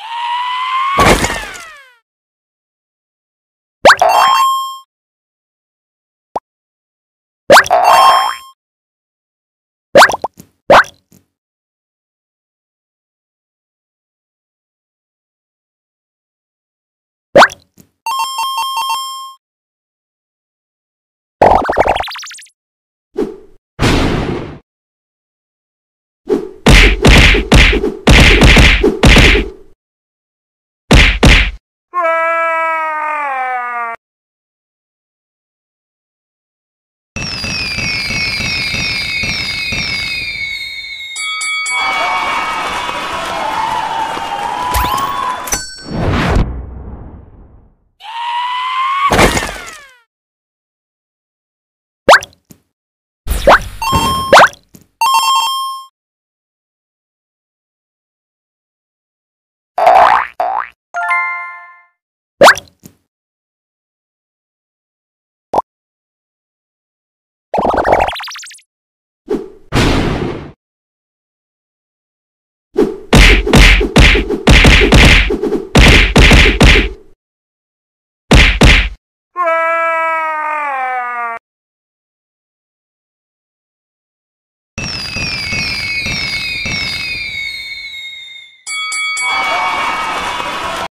Yeah!